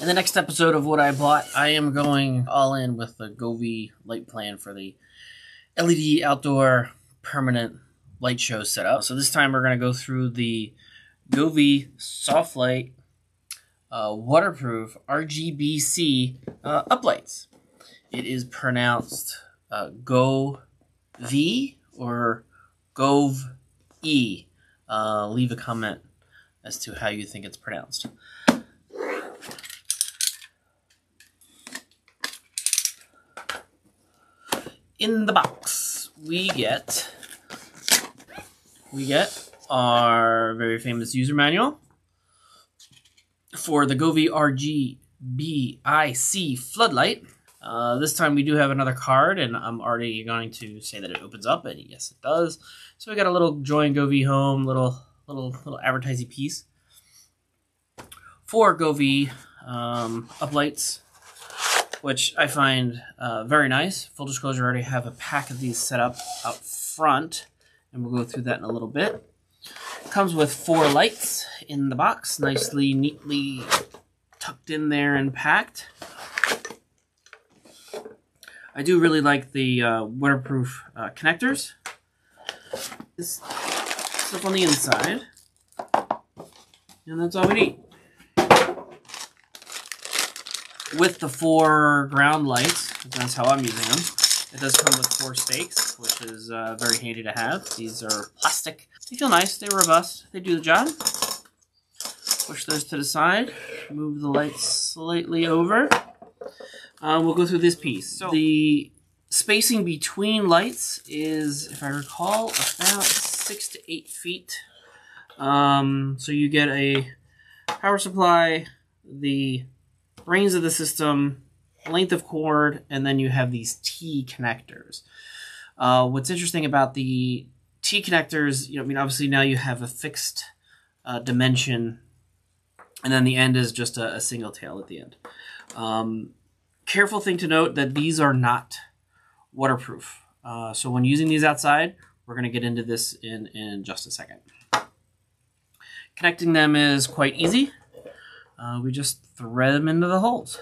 In the next episode of what I bought, I am going all in with the Govee light plan for the LED outdoor permanent light show setup. So this time we're going to go through the Govee soft light uh, waterproof RGBIC uh, uplights. It is pronounced uh, Go V or Gove E. Uh, leave a comment as to how you think it's pronounced. In the box, we get we get our very famous user manual for the Govee RGBIC floodlight. Uh, this time we do have another card, and I'm already going to say that it opens up, and yes, it does. So we got a little Join Govee Home, little little little advertising piece for Govee um, uplights, which I find uh, very nice. Full disclosure, I already have a pack of these set up out front, and we'll go through that in a little bit. Comes with four lights in the box, nicely, neatly tucked in there and packed. I do really like the uh, waterproof uh, connectors. This stuff on the inside. And that's all we need. With the four ground lights, that's how I'm using them. It does come with four stakes, which is uh, very handy to have. These are plastic. They feel nice. They're robust. They do the job. Push those to the side. Move the lights slightly over. Uh, we'll go through this piece. So the spacing between lights is, if I recall, about six to eight feet. Um, so you get a power supply, the brains of the system, length of cord, and then you have these T connectors. Uh, what's interesting about the T connectors, you know, I mean, obviously now you have a fixed uh, dimension, and then the end is just a, a single tail at the end. Um, careful thing to note that these are not waterproof. Uh, so when using these outside, we're going to get into this in, in just a second. Connecting them is quite easy. Uh, we just thread them into the holes.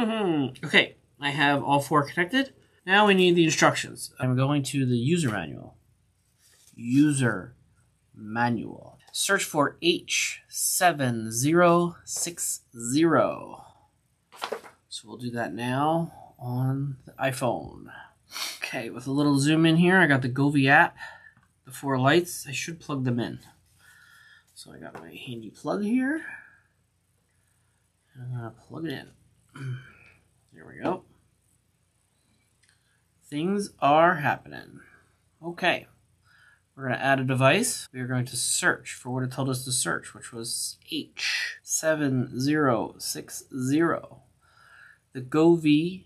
Mm-hmm. Okay, I have all four connected. Now we need the instructions. I'm going to the user manual. User manual. Search for H7060. So we'll do that now on the iPhone. Okay, with a little zoom in here, I got the Govee app, the four lights. I should plug them in. So I got my handy plug here. I'm gonna plug it in. There we go. Things are happening. Okay. We're going to add a device. We are going to search for what it told us to search, which was H7060. The Govee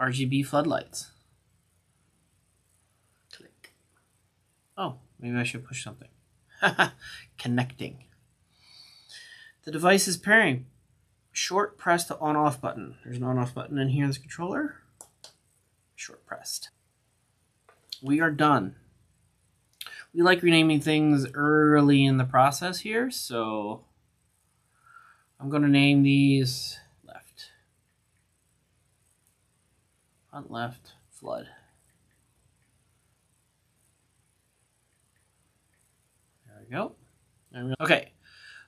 RGB floodlights. Click. Oh, maybe I should push something. Connecting. The device is pairing short press the on off button. There's an on off button in here in this controller. Short pressed. We are done. We like renaming things early in the process here, so I'm going to name these left. Front left, flood. There we go. There we go. Okay,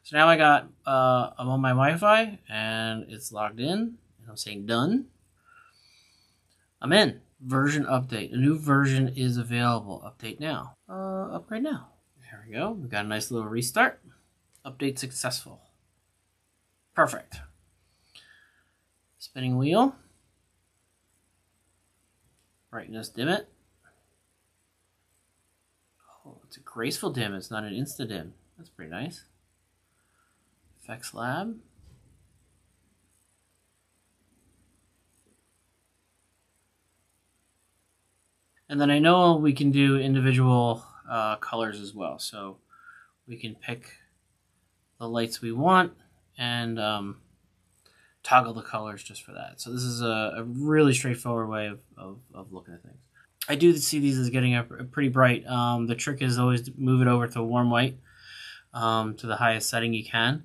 so now I got, uh, I'm on my Wi-Fi and it's logged in and I'm saying done. I'm in. Version update. A new version is available. Update now. Uh, upgrade now. There we go. We got a nice little restart. Update successful. Perfect. Spinning wheel. Brightness dim it. Oh, it's a graceful dim. It's not an insta dim. That's pretty nice. Effects Lab. And then I know we can do individual uh, colors as well. So we can pick the lights we want and um, toggle the colors just for that. So this is a, a really straightforward way of, of, of, looking at things. I do see these as getting a, a pretty bright. Um, the trick is always to move it over to warm white um, to the highest setting you can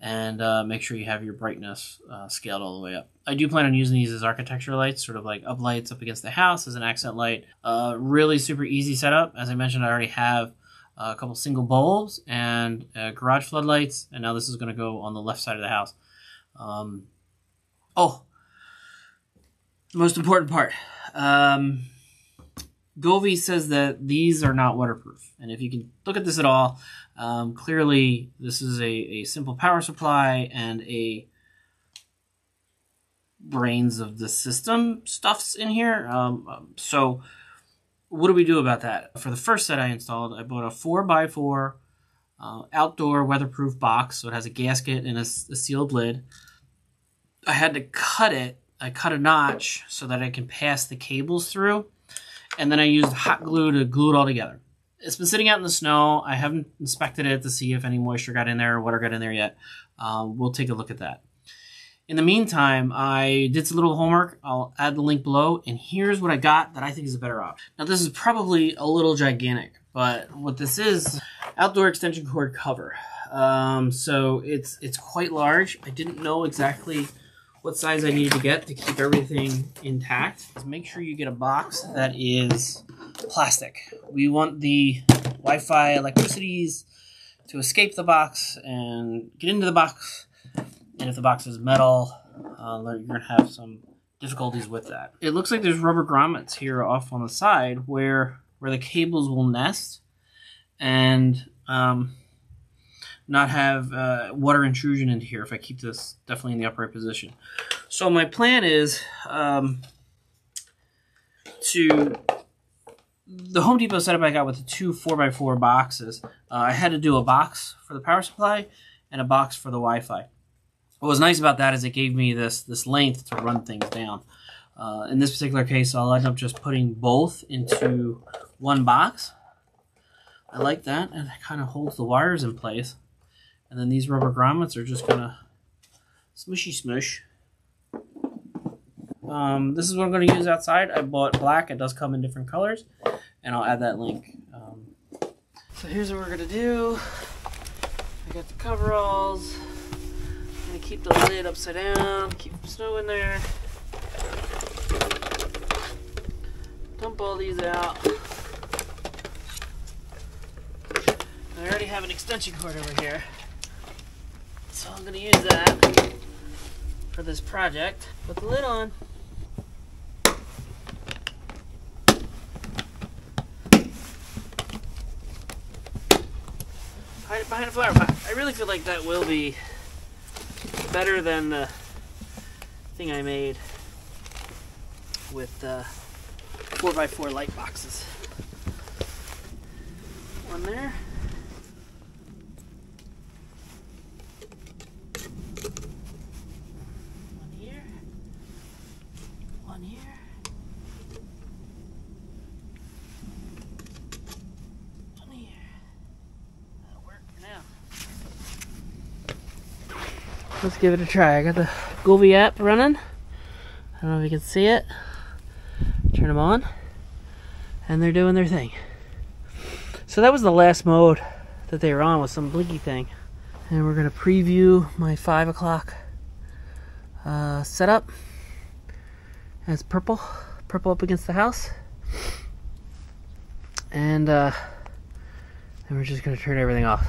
and uh, make sure you have your brightness uh, scaled all the way up. I do plan on using these as architecture lights, sort of like up lights up against the house as an accent light. Uh, really super easy setup. As I mentioned, I already have a couple single bulbs and uh, garage floodlights, and now this is going to go on the left side of the house. Um, oh, the most important part. Um, Govee says that these are not waterproof. And if you can look at this at all, um, clearly this is a, a simple power supply and a brains of the system stuffs in here. Um, um so what do we do about that? For the first set I installed, I bought a 4x4 uh, outdoor weatherproof box. So it has a gasket and a, a sealed lid. I had to cut it. I cut a notch so that I can pass the cables through and then I used hot glue to glue it all together. It's been sitting out in the snow. I haven't inspected it to see if any moisture got in there or water got in there yet. Uh, we'll take a look at that. In the meantime, I did some little homework. I'll add the link below, and here's what I got that I think is a better option. Now, this is probably a little gigantic, but what this is, outdoor extension cord cover. Um, so it's it's quite large. I didn't know exactly what size I needed to get to keep everything intact. Is make sure you get a box that is plastic. We want the Wi-Fi electricities to escape the box and get into the box. And if the box is metal, uh, you're going to have some difficulties with that. It looks like there's rubber grommets here off on the side where where the cables will nest. And um, not have uh, water intrusion into here if I keep this definitely in the upright position. So my plan is um, to the Home Depot setup I got with the two 4x4 boxes. Uh, I had to do a box for the power supply and a box for the Wi-Fi. What was nice about that is it gave me this this length to run things down. Uh, in this particular case, I'll end up just putting both into one box. I like that, and it kind of holds the wires in place. And then these rubber grommets are just gonna smushy smush. Um, this is what I'm going to use outside. I bought black. It does come in different colors. And I'll add that link. Um, so here's what we're going to do. I got the coveralls. I'm going to keep the lid upside down. Keep the snow in there. Dump all these out. I already have an extension cord over here. So I'm to use that for this project. Put the lid on. Hide it behind a flower pot. I really feel like that will be better than the thing I made with the 4x4 light boxes. One there. Let's give it a try. I got the Govee app running. I don't know if you can see it. Turn them on. And they're doing their thing. So that was the last mode that they were on with some blinky thing. And we're going to preview my 5 o'clock uh, setup. As purple. Purple up against the house. And uh, then we're just going to turn everything off.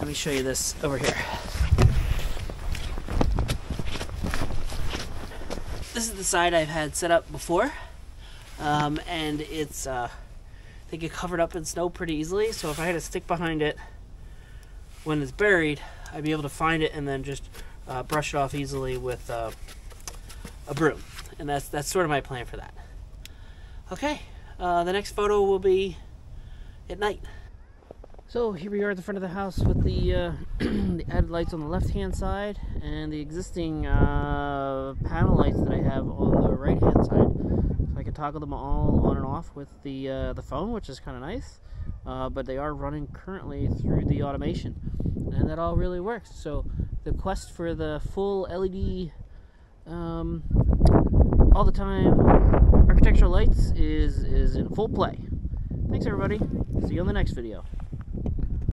Let me show you this over here. This is the side I've had set up before. Um, and it's, uh, they get covered up in snow pretty easily. So if I had a stick behind it when it's buried, I'd be able to find it and then just uh, brush it off easily with uh, a broom. And that's that's sort of my plan for that. Okay, uh, the next photo will be at night. So here we are at the front of the house with the, uh, the added lights on the left hand side and the existing uh, panel lights that I have on the right hand side. So I can toggle them all on and off with the, uh, the phone, which is kind of nice. Uh, but they are running currently through the automation, and that all really works. So the quest for the full LED um, all the time architectural lights is is in full play. Thanks everybody. See you on the next video.